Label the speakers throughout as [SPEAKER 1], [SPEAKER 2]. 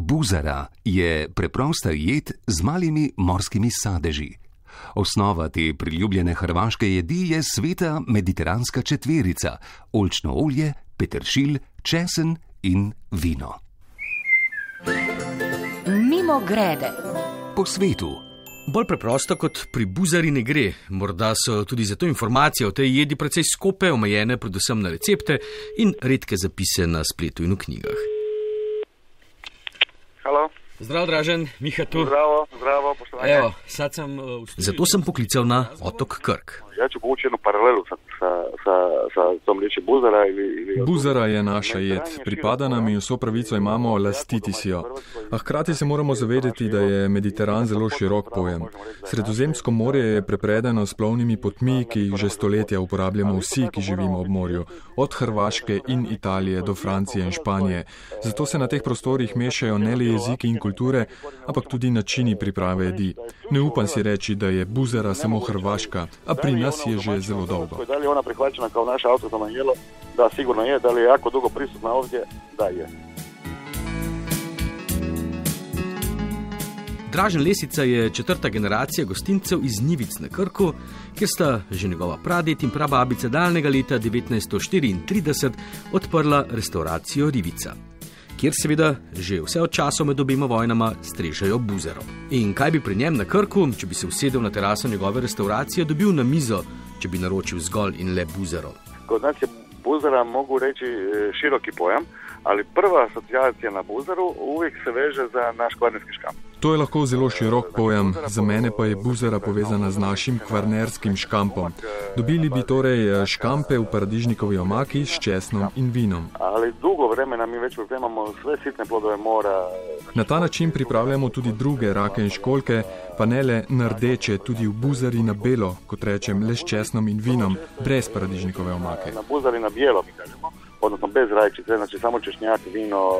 [SPEAKER 1] Buzara je preprosta jed z malimi morskimi sadeži. Osnova te priljubljene hrvaške jedi je sveta mediteranska četverica: olčno olje, peteršilj, česen in vino.
[SPEAKER 2] Mimo grede.
[SPEAKER 1] Po svetu.
[SPEAKER 3] Bolj preprosto kot pri buzari ne gre. Morda so tudi zato informacije o tej jedi precej skope, omejene predvsem na recepte in redke zapise na spletu in v knjigah. Zdrav, Dražen, Miha tu.
[SPEAKER 4] Zdravo, zdravo, poštovanje.
[SPEAKER 3] Evo, sad sem, uh, zato sem poklical na otok Krk.
[SPEAKER 4] Ja ću povući jednu paralelu sa, sa, sa, tom riječi buzara ili... ili
[SPEAKER 5] Buzara je naša jed, pripada nam in vso pravico imamo lastiti si jo. A hkrati se moramo zavedati, da je Mediteran zelo širok pojem. Sredozemsko morje je prepredeno s plovnimi potmi, ki jih že stoletja uporabljamo vsi, ki živimo ob morju, od Hrvaške in Italije do Francije in Španije. Zato se na teh prostorih mešajo ne le jeziki in kulture, ampak tudi načini priprave jedi. Ne upam si reči, da je buzara samo hrvaška, a pri nas je že zelo dolgo.
[SPEAKER 4] Da li je ona prihvaćena kao naše autohtono jelo? Da, sigurno je. Da li je jako dugo prisutna ovdje? Da je.
[SPEAKER 3] Dražen Lesica je četrta generacija gostincev iz Nivic na Krku, kjer sta že njegova praded in prababica daljnega leta 1934 odprla restauracijo Rivica, kjer seveda že vse od časa med obima vojnama strežejo buzero. In kaj bi pri njem na Krku, če bi se usedel na teraso njegove restauracije, dobil na mizo, če bi naročil zgolj in le buzero.
[SPEAKER 4] Kod nas je buzara, mogu reći, e, široki pojam, ali prva asocijacija na buzaru uvijek se veže za naš kvarnerski škamp.
[SPEAKER 5] To je lahko zelo širok pojem, za mene pa je buzara povezana z našim kvarnerskim škampom. Dobili bi torej eh, škampe v paradižnikovi omaki s česnom in vinom.
[SPEAKER 4] Ali dugo vremena mi već pripremamo sve sitne plodove mora.
[SPEAKER 5] Na ta način pripravljamo tudi druge rake in školke, pa ne le na rdeče, tudi v buzari na belo, kot rečem, le s česnom in vinom, brez paradižnikove omake.
[SPEAKER 4] Na buzari na bijelo, mi kažemo. Odnosno bez rajčice, znači samo češnjak, vino,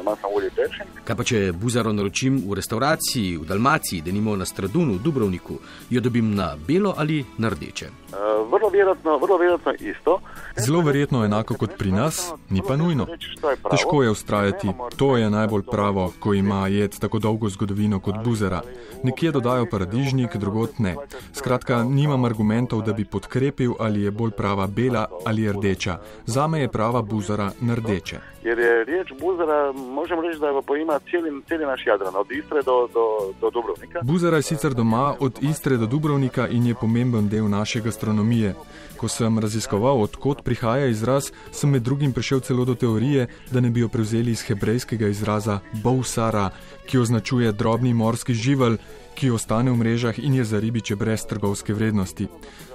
[SPEAKER 4] e, masno i peršin.
[SPEAKER 3] Kaj pa če buzaro naročim v restauraciji v Dalmaciji, da nimo na Stradunu, v Dubrovniku, jo dobim na belo ali na rdeče?
[SPEAKER 4] E, vrlo vjerojatno, vrlo vjerojatno isto.
[SPEAKER 5] Zelo verjetno enako kot pri nas, ni pa nujno. Težko je ustrajati, to je najbolj pravo, ko ima jed tako dolgo zgodovino kot buzera. Nekje dodajo paradižnik, drugot ne. Skratka, nimam argumentov, da bi podkrepil, ali je bolj prava bela ali rdeča. Zame je prava buzara na rdeče.
[SPEAKER 4] Jer je riječ buzara, možemo reći da je poima cijeli, cijeli naš Jadran, od Istre do, do, do Dubrovnika.
[SPEAKER 5] Buzara je sicer doma od Istre do Dubrovnika in je pomemben del naše gastronomije. Ko sem raziskoval, odkot prihaja izraz, sem med drugim prišel celo do teorije, da ne bi jo prevzeli iz hebrejskega izraza bousara, ki označuje drobni morski živelj, ki ostane v mrežah in je za ribiče brez trgovske vrednosti.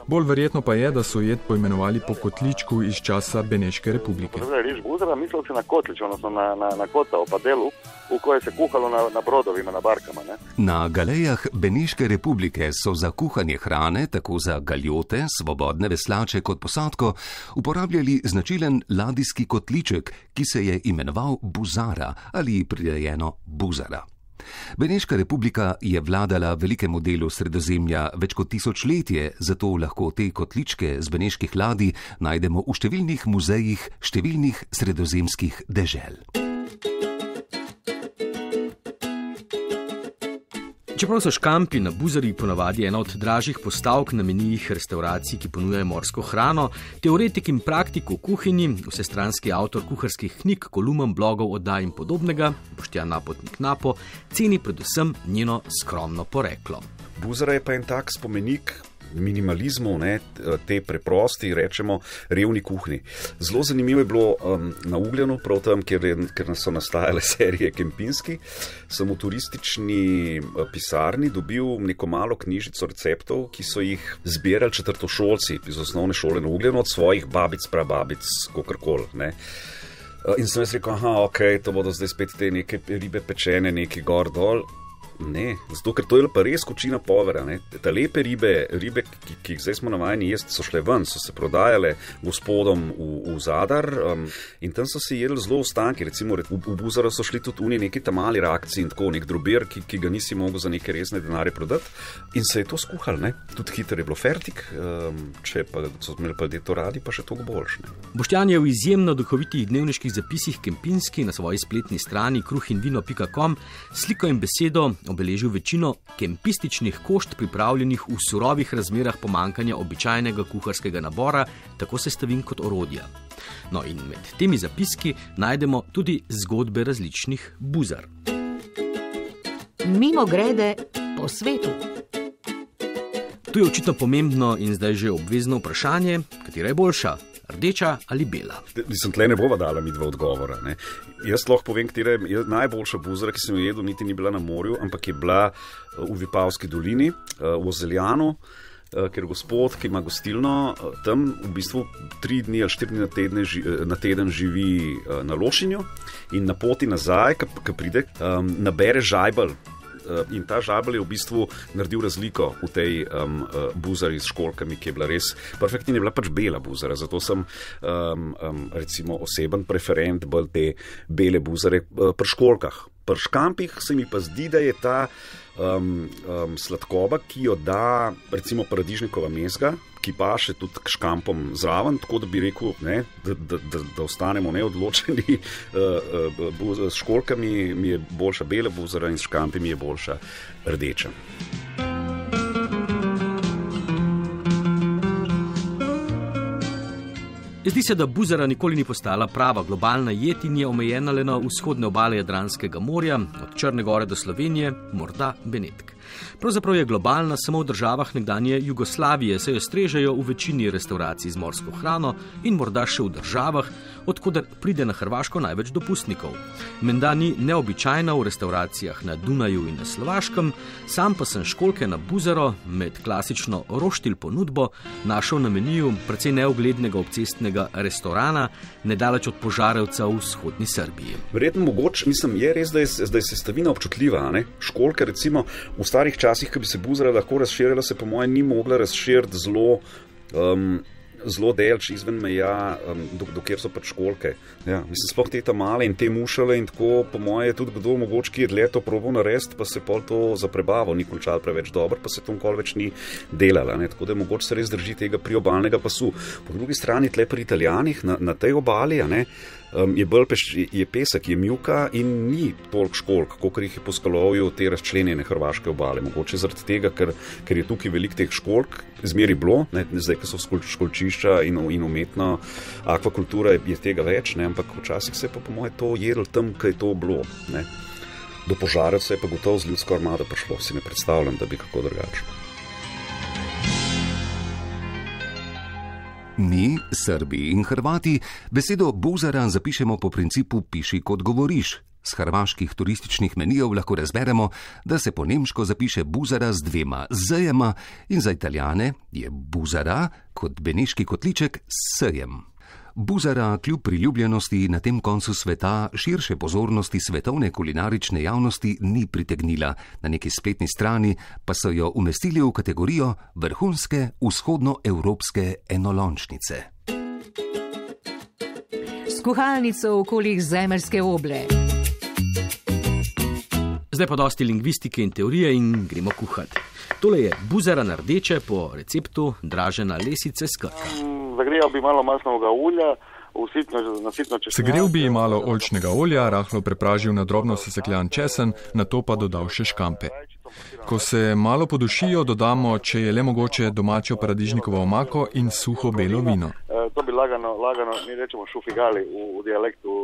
[SPEAKER 5] Bolj verjetno pa je, da so jed poimenovali po kotličku iz časa Beneške republike.
[SPEAKER 4] Riječ buzara, mislilo se na kotlić, odnosno na, na, na kota, opadelu, u koje se kuhalo na, na brodovima, na barkama. Ne?
[SPEAKER 1] Na galejah Beneške republike so za kuhanje hrane, tako za galjote, svobodne veslače kot posadko, uporabljali značilen ladijski kotliček, ki se je imenoval buzara ali prirejeno buzara. Beneška republika je vladala velikemu delu sredozemlja več kot tisočletje, zato lahko te kotličke z beneških ladij najdemo v številnih muzejih številnih sredozemskih dežel.
[SPEAKER 3] Čeprav so škampi na buzari ponavadi ena od dražjih postavk na menijih restauracij, ki ponujajo morsko hrano, teoretik in praktik v kuhinji, vsestranski avtor kuharskih knjig, kolumn, blogov, oddaj in podobnega, Boštjan Napotnik Napo, ceni predvsem njeno skromno poreklo.
[SPEAKER 6] Buzara je pa en tak spomenik minimalizmu, ne, te preprosti, rečemo, revni kuhinji. Zelo zanimivo je bilo um, na Ugljenu, prav tam, kjer, je, kjer so nastajale serije Kempinski, sem v turistični uh, pisarni dobil neko malo knjižico receptov, ki so jih zbirali četrtošolci iz osnovne šole na Ugljenu od svojih babic, prababic, kakorkoli. In sem jaz rekel, da ok, to bodo zdaj spet te neke ribe pečene, neki gor dol. Ne, zato ker to je pa res kočina povera. Ne. Ta lepe ribe, ribe ki, ki jih zdaj smo navajeni jesti, so šle ven, so se prodajale gospodom v, v Zadar um, in tam so se jedli zelo ostanki. Recimo v, v Buzaro so šli tudi oni neki tam mali reakciji in tako nek drobir, ki, ki ga nisi mogel za neke resne denarje prodati. In se je to skuhal, ne. tudi hitro je bilo fertik, um, če pa so imeli pa to radi, pa še toliko boljše.
[SPEAKER 3] Boštjan je v izjemno duhovitih dnevniških zapisih Kempinski na svoji spletni strani kruhinvino.com sliko in besedo obeležil večino kempističnih košt, pripravljenih v surovih razmerah pomankanja običajnega kuharskega nabora, tako sestavin kot orodja. No, in med temi zapiski najdemo tudi zgodbe različnih buzar.
[SPEAKER 2] Mimo grede po svetu.
[SPEAKER 3] Tu je očitno pomembno in zdaj že obvezno vprašanje, katera je boljša, rdeča ali bela.
[SPEAKER 6] Mislim, tle ne bova dala mi dva odgovora. Ne. Jaz lahko povem, katera je najboljša buzara, ki sem jo jedel, niti ni bila na morju, ampak je bila eh, v Vipavski dolini, eh, v Ozeljanu. Eh, ker gospod, ki ima gostilno, tam v bistvu tri dni ali štiri dni na, tedne, na teden živi na Lošinju in na poti nazaj, ki pride, um, nabere žajbal in ta žabel je v bistvu naredil razliko v tej um, buzari s školkami, ki je bila res perfektna in je bila pač bela buzara. Zato sem um, um, recimo oseben preferent bolj te bele buzare uh, pri školkah. Pri škampih se mi pa zdi, da je ta um, um, sladkoba, ki jo da recimo paradižnikova mezga, ki pa še tudi k škampom zraven, tako da bi rekel, ne, da, da, da, da ostanemo neodločeni. Uh, s školkami mi je boljša bela buzara in s škampi mi je boljša rdeča.
[SPEAKER 3] Zdi se, da Buzara nikoli ni postala prava globalna jed in je omejena le na vzhodne obale Jadranskega morja, od Črne gore do Slovenije, morda Benetk. Pravzaprav je globalna samo v državah nekdanje Jugoslavije, se jo strežejo v večini restauracij z morsko hrano in morda še v državah, odkuder pride na Hrvaško največ dopustnikov. Menda ni neobičajna v restauracijah na Dunaju in na Slovaškem, sam pa sem školke na Buzaro med klasično roštilj ponudbo našel na meniju precej neuglednega obcestnega restorana, nedaleč od požarevca v vzhodni Srbiji.
[SPEAKER 6] Verjetno mogoče, mislim, je res, da je, da je sestavina občutljiva. Ne? Školke, recimo v starih časih, ki bi se Buzara lahko razširila, se po mojem ni mogla razširiti zelo. Um, zelo delč izven meja, um, dokler so pač školke. Ja, mislim, sploh te tam male in te mušale in tako, po moje, tudi kdo mogoče, ki je leto probo narediti, pa se pol to za prebavo ni končal preveč dobro, pa se to nikoli več ni delala. Ne? Tako da mogoče se res drži tega priobalnega pasu. Po drugi strani, tle pri Italijanih na, na tej obali, ne, um, je bolj peš, je pesek, je milka in ni toliko školk, kot jih je po skalovju te razčlenjene hrvaške obale. Mogoče zaradi tega, ker, ker je tukaj veliko teh školk, zmeri bilo, ne, zdaj, ko so školčišča in, in umetna akvakultura, je tega več, ne, ampak včasih se je pa po mojem to jedlo tam, kaj je to bilo. Ne. Do požarov se je pa gotovo z ljudsko armado prišlo, si ne predstavljam, da bi kako drugače.
[SPEAKER 1] Mi, Srbi in Hrvati, besedo buzara zapišemo po principu piši kot govoriš. Z hrvaških turističnih menijev lahko razberemo, da se po nemško zapiše buzara z dvema zejema in za italijane je buzara kot beneški kotliček s sejem. Buzara kljub priljubljenosti na tem koncu sveta širše pozornosti svetovne kulinarične javnosti ni pritegnila, na neki spletni strani pa so jo umestili v kategorijo vrhunske vzhodnoevropske enolončnice.
[SPEAKER 2] Skuhalnico okoli zemeljske oble.
[SPEAKER 3] Zdaj pa dosti lingvistike in teorije in gremo kuhati. Tole je buzara na rdeče po receptu Dražena Lesice skrka
[SPEAKER 4] zagrejal bi malo masnega olja. Sitno, sitno.
[SPEAKER 5] Segrel bi malo oljčnega olja, rahlo prepražil na drobno sesekljan česen, na to pa dodal še škampe. Ko se malo podušijo, dodamo, če je le mogoče, domačo paradižnikovo omako in suho belo vino.
[SPEAKER 4] E, to bi lagano, lagano mi rečemo šufigali v, v dialektu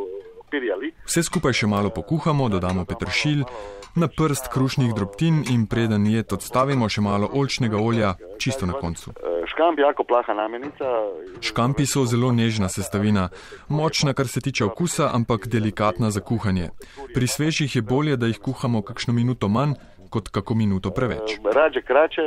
[SPEAKER 4] pirjali.
[SPEAKER 5] Vse skupaj še malo pokuhamo, dodamo petršilj, na prst krušnih drobtin in preden jed odstavimo še malo oljčnega olja, čisto na koncu.
[SPEAKER 4] Škamp je jako plaha namenica.
[SPEAKER 5] Škampi so zelo nežna sestavina, močna, kar se tiče okusa, ampak delikatna za kuhanje. Pri svežih je bolje, da jih kuhamo kakšno minuto manj, kot kako minuto preveč.
[SPEAKER 4] Eh, Raje krače,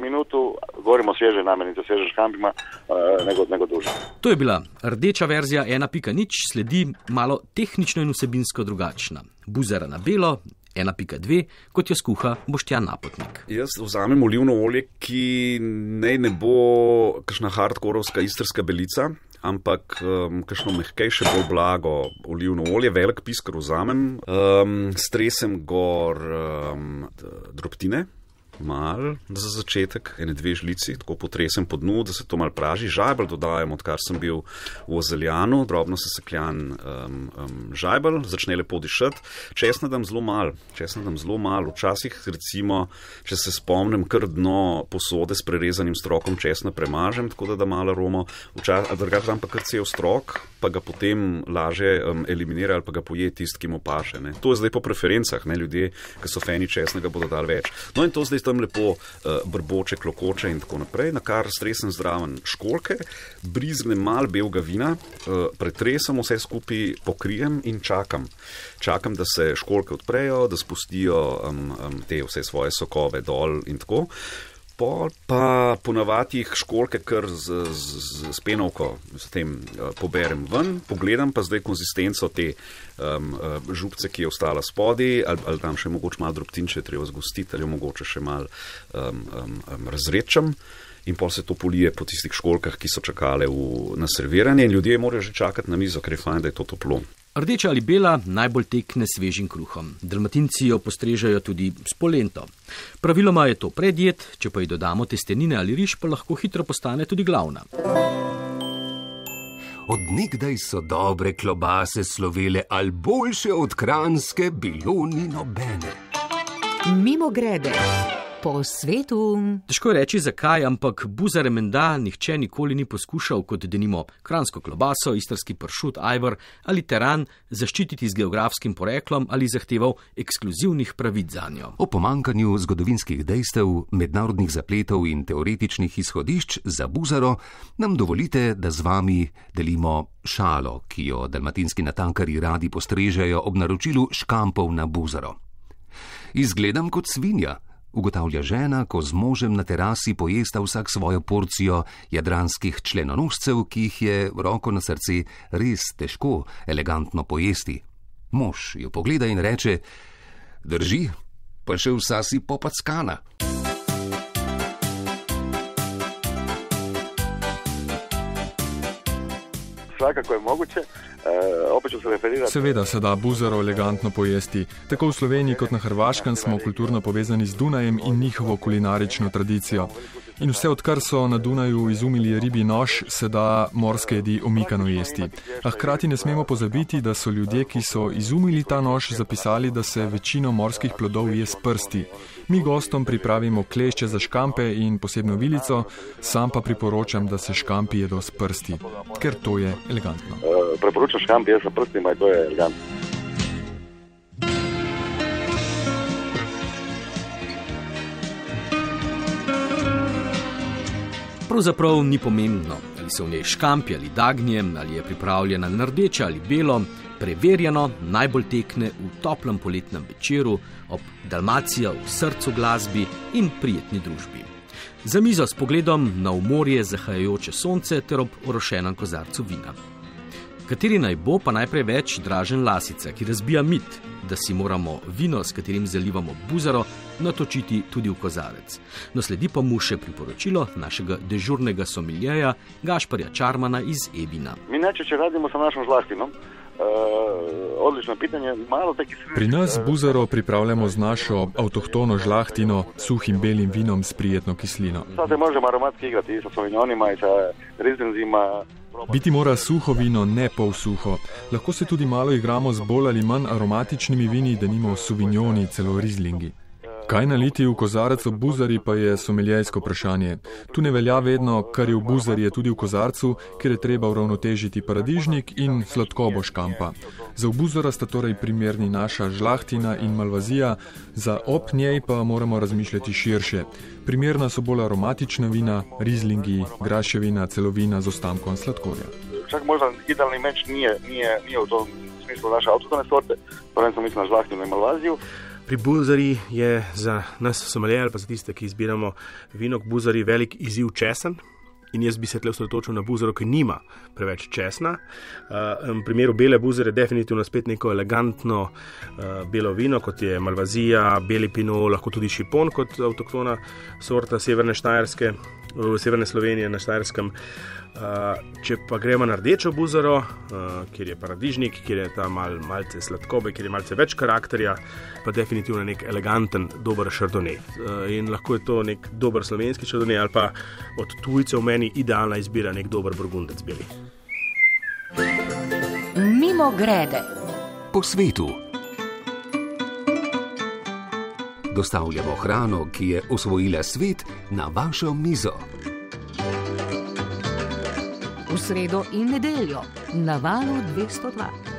[SPEAKER 4] minuto, govorimo o sveže namenice, sveže škampima, eh, nego, nego duže.
[SPEAKER 3] To je bila rdeča verzija 1.0, sledi malo tehnično in vsebinsko drugačna. Buzera na belo, 1.2, kot jo skuha Boštjan Napotnik.
[SPEAKER 6] Jaz vzamem olivno olje, ki ne, ne bo kakšna hardkorovska istrska belica. Ampak, um, kakšno mehkejše, bolj blago olivno olje, velik piskar vzamem, um, stresem gor um, drobtine, mal za začetek, ene dve žlici, tako potresem po dnu, da se to mal praži. Žajbel dodajam, odkar sem bil v Ozeljanu, drobno se sekljan um, um, žajbel, začne lepo dišati. Česna dam zelo mal, česna dam zelo mal. Včasih, recimo, če se spomnim, kar dno posode s prerezanim strokom česna premažem, tako da da malo romo, drugače dam pa kar cel strok, pa ga potem laže um, eliminira ali pa ga poje tist, ki mu paše. Ne. To je zdaj po preferencah, ne ljudje, ki so feni česnega, bodo dali več. No in to zdaj tam lepo uh, brboče, klokoče in tako naprej, na kar stresen zdraven školke, brizne mal belega vina, uh, pretresam vse skupaj, pokrijem in čakam. Čakam, da se školke odprejo, da spustijo um, um, te vse svoje sokove dol in tako. Pol pa ponavadi jih školke kar z, z, z penovko, s tem uh, poberem ven, pogledam pa zdaj konzistenco te um, uh, župce, ki je ostala spodaj, ali, ali tam še mogoče malo drobtin, če treba zgostiti, ali mogoče še malo um, um, um, razrečem. In pa se to polije po tistih školkah, ki so čakale v, na serviranje, in ljudje morajo že čakati na mizo, ker je fajn, da je to toplo.
[SPEAKER 3] Rdeča ali bela najbolj tekne svežim kruhom. Dalmatinci jo postrežajo tudi s polento. Praviloma je to predjed, če pa ji dodamo testenine ali riž, pa lahko hitro postane tudi glavna.
[SPEAKER 1] Odnegdaj so dobre klobase slovele, ali boljše od kranske, bilo ni nobene.
[SPEAKER 2] Mimo grede po svetu.
[SPEAKER 3] Težko reči, zakaj, ampak buzare menda nihče nikoli ni poskušal, kot denimo kransko klobaso, istrski pršut, ajvar ali teran, zaščititi z geografskim poreklom ali zahteval ekskluzivnih pravic za njo.
[SPEAKER 1] O pomankanju zgodovinskih dejstev, mednarodnih zapletov in teoretičnih izhodišč za buzaro nam dovolite, da z vami delimo šalo, ki jo dalmatinski natankari radi postrežejo ob naročilu škampov na buzaro. Izgledam kot svinja, ugotavlja žena, ko z možem na terasi pojesta vsak svojo porcijo jadranskih členonožcev, ki jih je roko na srce res težko elegantno pojesti. Mož jo pogleda in reče: Drži, pa še vsa si popackana.
[SPEAKER 4] Svakako je mogoče. Uh, opet ću se referirati.
[SPEAKER 5] Seveda se da buzaro elegantno pojesti. Tako v Sloveniji kot na Hrvaškem smo kulturno povezani z Dunajem in njihovo kulinarično tradicijo. In vse odkar so na Dunaju izumili ribi nož, se da morske jedi omikano jesti. A hkrati ne smemo pozabiti, da so ljudje, ki so izumili ta nož, zapisali, da se večino morskih plodov je s prsti. Mi gostom pripravimo klešče za škampe in posebno vilico, sam pa priporočam, da se škampi jedo s prsti, ker to je elegantno.
[SPEAKER 4] Uh, preporočam škampi jaz s prsti, in to je elegantno.
[SPEAKER 3] Pravzaprav ni pomembno, ali so v njej škampi ali dagnje, ali je pripravljena na rdeče ali belo, preverjeno najbolj tekne v toplem poletnem večeru, ob Dalmacijo v srcu glasbi in prijetni družbi. Za mizo s pogledom na umorje zahajajoče sonce ter ob orošenem kozarcu vina. Kateri naj bo pa najprej več dražen lasice, ki razbija mit, da si moramo vino, s katerim zalivamo buzaro, natočiti tudi v kozarec. No, sledi pa mu še priporočilo našega dežurnega somiljeja Gašparja Čarmana iz Ebina.
[SPEAKER 4] Mi najčešće radimo sa našom žlastinom. Uh, odlično pitanje. Malo taki svež.
[SPEAKER 5] Pri nas buzaro pripravljamo z našo avtohtono žlahtino, suhim belim vinom s prijetno kislino.
[SPEAKER 4] Sad se možemo aromatski igrati sa sovinjonima i sa rizenzima.
[SPEAKER 5] Biti mora suho vino, ne pol suho. Lahko se tudi malo igramo z bolj ali manj aromatičnimi vini, da nimo suvinjoni, celo rizlingi. Kaj naliti v kozarec ob buzari pa je someljejsko vprašanje. Tu ne velja vedno, kar je v buzari, je tudi v kozarcu, ker je treba uravnotežiti paradižnik in sladkobo škampa. Za v buzara sta torej primerni naša žlahtina in malvazija, za ob njej pa moramo razmišljati širše. Primerna so bolj aromatična vina, rizlingi, graševina, celovina z ostankom sladkorja.
[SPEAKER 4] Čak možda idealni meč nije, nije, nije u tom smislu naše autohtone sorte, prvenstveno mislim na žlahtinu i malvaziju.
[SPEAKER 7] Pri buzari je za nas, somalije ali pa za tiste, ki izbiramo vino k buzari, velik izziv česen. In jaz bi se tle osredotočil na buzero, ki nima preveč česna. Uh, v primeru bele buzere definitivno spet neko elegantno uh, belo vino, kot je Malvazija, Beli Pino, lahko tudi Šipon kot avtoktona sorta Severne Štajerske, v Severne Slovenije na Štajerskem. Uh, če pa gremo na rdečo buzero, uh, kjer je paradižnik, kjer je ta mal, malce sladkobe, kjer je malce več karakterja, pa definitivno nek eleganten, dober šardonej. Uh, in lahko je to nek dober slovenski šardonej ali pa od tujcev meni idealna izbira nek dober burgundec beli.
[SPEAKER 2] Mimo grede.
[SPEAKER 1] Po svetu. Dostavljamo hrano, ki je osvojila svet na vašo mizo
[SPEAKER 2] v sredo in nedeljo na valu 202.